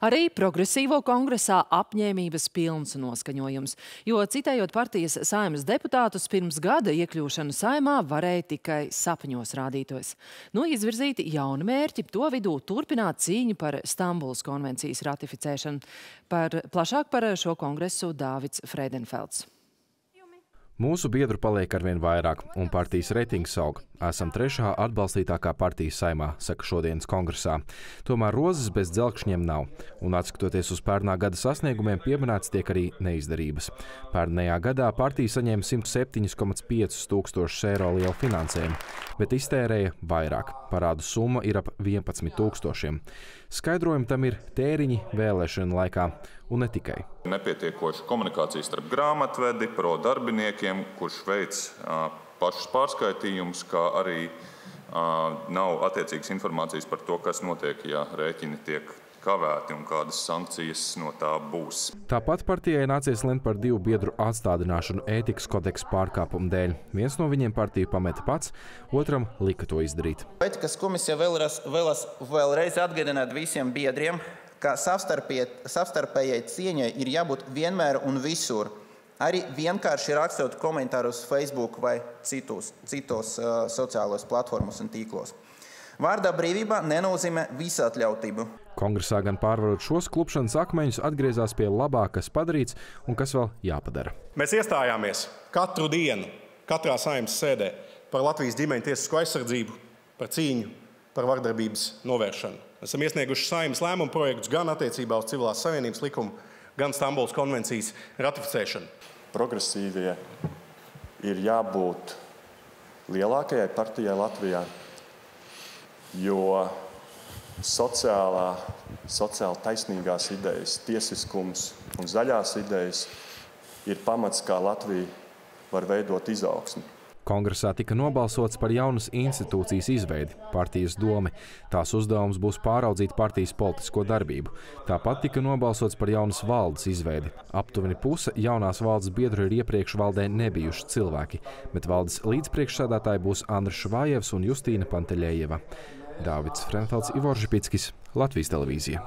Arī progresīvo kongresā apņēmības pilns noskaņojums, jo citējot partijas saimas deputātus pirms gada iekļūšana saimā varēja tikai sapņos rādītos. Nu, izvirzīti jauni mērķi, to vidū turpināt cīņu par Stambulas konvencijas ratificēšanu. Par, plašāk par šo kongresu Dāvids Freidenfelds. Mūsu biedru paliek arvien vairāk, un partijas reitings aug. Esam trešā atbalstītākā partija saimā, saka šodienas kongresā. Tomēr rozes bez dzelkšņiem nav, un atskatoties uz pērnā gada sasniegumiem, pieminēts tiek arī neizdarības. Pērnējā gadā partija saņēma 107,5 tūkstošus eiro lielu finansējumu, bet iztērēja vairāk. Parādu summa ir ap 11 tūkstošiem. Skaidrojumi tam ir tēriņi vēlēšanu laikā, un ne tikai. Nepietiekoša komunikācija starp grāmatvedi, pro darbiniekiem, kurš veic pašus pārskaitījumus, kā arī nav attiecīgas informācijas par to, kas notiek, ja rēķini tiek kavēti un kādas sankcijas no tā būs. Tāpat partijai nācies lemt par divu biedru atstādināšanu ētikas kodeksa pārkāpumu dēļ. Viens no viņiem partiju pameta pats, otram lika to izdarīt. Ētikas komisija vēlas, vēlas vēlreiz atgādināt visiem biedriem, ka savstarpējai cieņai ir jābūt vienmēr un visur. Arī vienkārši rakstot komentārus Facebook vai citos, citos uh, sociālos platformos un tīklos. Vārdā brīvība nenozīmē visatļautību. Kongresā gan pārvarot šos klupšanas akmeņus, atgriezās pie labā, kas padarīts un kas vēl jāpadara. Mēs iestājāmies katru dienu, katrā saimnes sēdē par Latvijas ģimeņu tiesisko aizsardzību, par cīņu par vardarbības novēršanu. Esam iesnieguši saimnes lēmumu projektus gan attiecībā uz civilās savienības likumu, gan Stambulas konvencijas ratificēšanu. Progresīvie ir jābūt lielākajai partijai Latvijā jo sociālā, sociāli taisnīgās idejas, tiesiskums un zaļās idejas ir pamats, kā Latvija var veidot izaugsmi. Kongresā tika nobalsots par jaunas institūcijas izveidi - partijas domi. Tās uzdevums būs pāraudzīt partijas politisko darbību. Tāpat tika nobalsots par jaunas valdes izveidi. Aptuveni puse jaunās valdes biedru ir iepriekš valdē nebijuši cilvēki, bet valdes līdzpriekšsēdētāji būs Andris Švājevs un Justīna Panteļējeva. Dāvids Frenfelds, Ivor Žipickis, Latvijas televīzija.